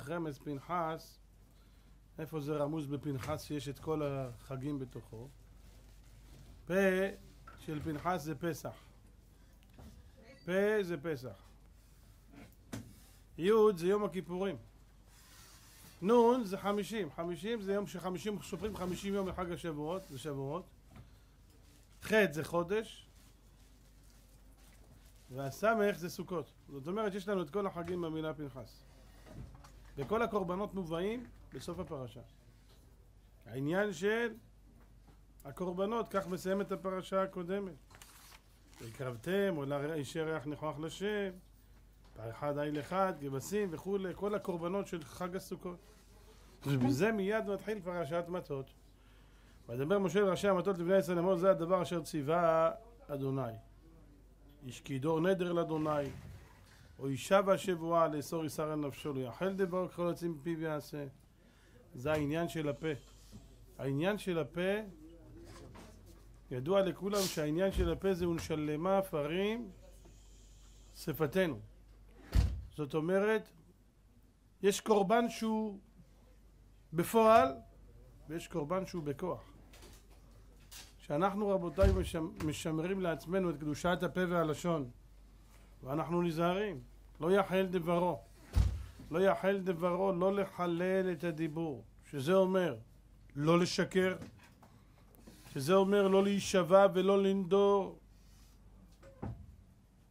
סמך רמז פנחס, איפה זה רמוז בפנחס שיש את כל החגים בתוכו? פה של פנחס זה פסח. פה זה פסח. י' זה יום הכיפורים. נ' זה חמישים. חמישים זה יום שחמישים, סופרים חמישים יום לחג השבועות, זה שבועות. ח' זה חודש. והסמך זה סוכות. זאת אומרת, יש לנו את כל החגים במילה פנחס. וכל הקורבנות מובאים בסוף הפרשה. העניין של הקורבנות, כך מסיים את הפרשה הקודמת. והקרבתם, עולה אישי ריח ניחוח לשם, אחד איל אחד, כבשים וכולי, כל הקורבנות של חג הסוכות. ובזה מיד מתחיל פרשת מטות. וידבר משה לראשי המטות לבני ישראל לאמור זה הדבר אשר ציווה אדוני. ישקידור נדר לאדוני, או ישב השבועה לאסור ישר על נפשו, לא יאכל דבר ככל יוצאים מפיו יעשה. זה העניין של הפה. העניין של הפה, ידוע לכולם שהעניין של הפה זה ונשלמה פרים שפתנו. זאת אומרת, יש קורבן שהוא בפועל ויש קורבן שהוא בכוח. שאנחנו רבותיי משמרים לעצמנו את קדושת הפה והלשון ואנחנו נזהרים, לא יחל דברו, לא יחל דברו, לא לחלל את הדיבור, שזה אומר לא לשקר, שזה אומר לא להישבע ולא לנדור.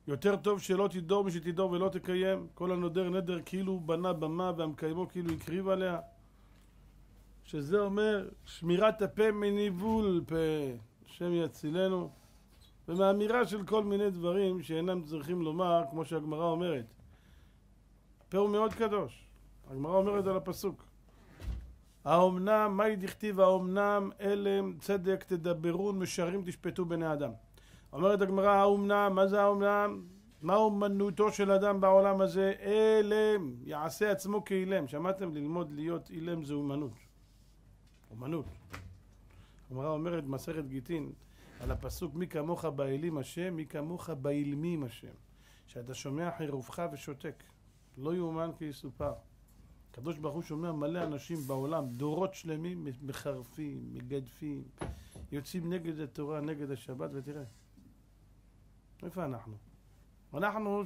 יותר טוב שלא תדור משתדור ולא תקיים. כל הנודר נדר כאילו בנה במה והמקיימו כאילו הקריב עליה. שזה אומר שמירת הפה מניבול פה, השם יצילנו, ומאמירה של כל מיני דברים שאינם צריכים לומר, כמו שהגמרא אומרת. פה הוא מאוד קדוש. הגמרא אומרת על הפסוק. האומנם, מהי דכתיב האומנם אלם צדק תדברון משרים תשפטו בני אדם. אומרת הגמרא האומנם, מה זה האומנם? מה אומנותו של אדם בעולם הזה? אלם, יעשה עצמו כאילם. שמעתם? ללמוד להיות אילם זה אומנות. אומנות. הגמרא אומרת במסכת גיטין על הפסוק מי כמוך באלים השם, מי כמוך באילמים השם. שאתה שומע חירופך ושותק. לא יאומן כי יסופר. הקדוש ברוך הוא שומע מלא אנשים בעולם, דורות שלמים מחרפים, מגדפים, יוצאים נגד התורה, נגד השבת, ותראה. איפה אנחנו? אנחנו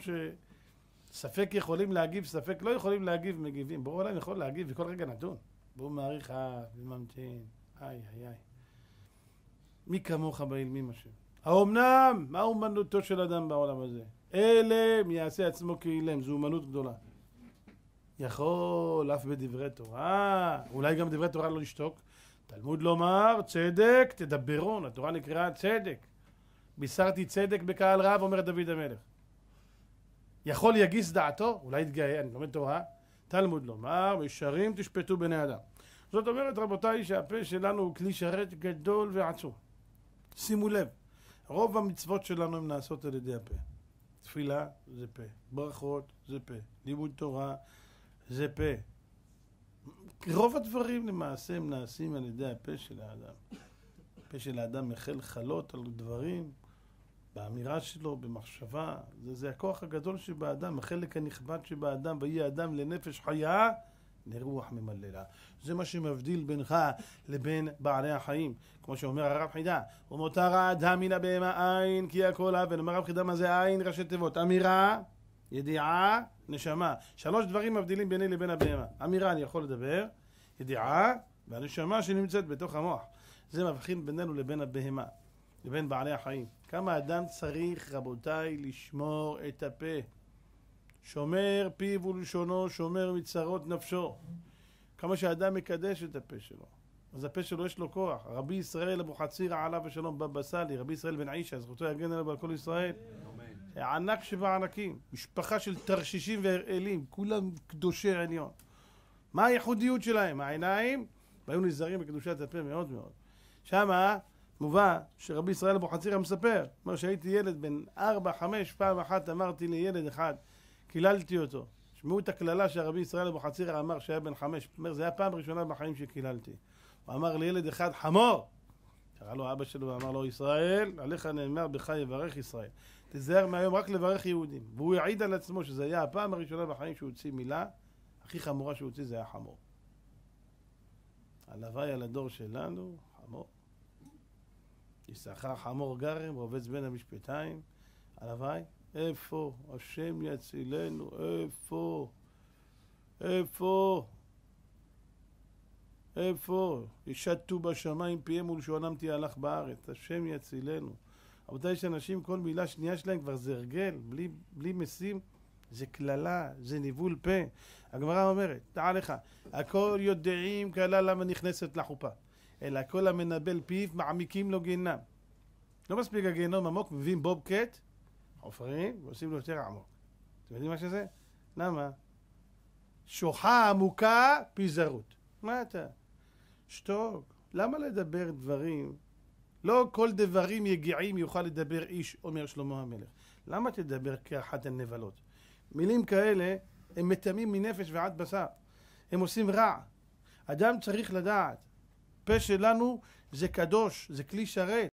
שספק יכולים להגיב, ספק לא יכולים להגיב, מגיבים. ברור עולם יכול להגיב בכל רגע נתון. והוא מעריך אף וממתין, איי איי איי. מי כמוך באילמים השם. האומנם? מה אומנותו של אדם בעולם הזה? אלם יעשה עצמו כאילם, זו אומנות גדולה. יכול אף בדברי תורה, אולי גם דברי תורה לא לשתוק. תלמוד לומר, צדק תדברון, התורה נקראה צדק. בישרתי צדק בקהל רב, אומר דוד המלך. יכול יגיס דעתו? אולי יתגאה, אני לומד תורה. תלמוד לומר, מישרים תשפטו בני אדם. זאת אומרת, רבותיי, שהפה שלנו הוא כלי שרת גדול ועצום. שימו לב, רוב המצוות שלנו הן נעשות על ידי הפה. תפילה זה פה, ברכות זה פה, לימוד תורה זה פה. רוב הדברים למעשה הם נעשים על ידי הפה של האדם. הפה של האדם החל חלות על דברים באמירה שלו, במחשבה. זה, זה הכוח הגדול שבאדם, החלק הנכבד שבאדם, ויהי אדם לנפש חיה לרוח ממללה. זה מה שמבדיל בינך לבין בעלי החיים. כמו שאומר הרב חידה, ומותר האדם מן הבהמה עין כי הכל אבן. אומר הרב חידה מה זה עין ראשי תיבות? אמירה, ידיעה, נשמה. שלוש דברים מבדילים ביני לבין הבהמה. אמירה אני יכול לדבר, ידיעה והנשמה שנמצאת בתוך המוח. זה מבחין בינינו לבין הבהמה, לבין בעלי החיים. כמה אדם צריך, רבותיי, לשמור את הפה. שומר פיו ולשונו, שומר מצרות נפשו. כמה שאדם מקדש את הפה שלו. אז הפה שלו יש לו כוח. רבי ישראל אבוחצירא עליו השלום בבא סאלי, רבי ישראל בן עישא, זכותו יגן עליו על כל ישראל. ענק שבענקים, משפחה של תרשישים והראלים, כולם קדושי עליון. מה הייחודיות שלהם? העיניים, והיו נזהרים בקדושת הפה מאוד מאוד. שמה מובא שרבי ישראל אבוחצירא מספר, אומר שהייתי ילד בן ארבע, חמש, פעם אחת אמרתי לילד אחד, קיללתי אותו. שמעו את הקללה שהרבי ישראל אבוחצירא אמר שהיה בן חמש. זאת אומרת, זו הייתה פעם ראשונה בחיים שקיללתי. הוא אמר לילד אחד, חמור! קרא לו אבא שלו ואמר לו, ישראל, עליך נאמר בך יברך ישראל. תיזהר מהיום רק לברך יהודים. והוא העיד על עצמו שזו הייתה הפעם הראשונה בחיים שהוא הוציא מילה הכי חמורה שהוא הוציא זה היה חמור. הלוואי על הדור שלנו, חמור. יששכר חמור גרם, רובץ בין המשפטיים, הלוואי. איפה? השם יצילנו, איפה? איפה? איפה? ישתו בשמיים פיהם ולשונם תהלך בארץ, השם יצילנו. רבותיי, יש אנשים, כל מילה שנייה שלהם כבר זה הרגל, בלי, בלי משים, זה קללה, זה ניבול פה. הגמרא אומרת, דע לך, הכל יודעים קללה למה נכנסת לחופה, אלא כל המנבל פיו מעמיקים לו גיהנם. לא מספיק הגיהנום עמוק, מביאים בובקט, חופרים, ועושים לו יותר עמוק. אתם יודעים מה שזה? למה? שוחה עמוקה, פיזרות. מה אתה? שתוק. למה לדבר דברים? לא כל דברים יגיעים יוכל לדבר איש, אומר שלמה המלך. למה תדבר כאחת הנבלות? מילים כאלה הם מטמאים מנפש ועד בשר. הם עושים רע. אדם צריך לדעת, פה שלנו זה קדוש, זה כלי שרת.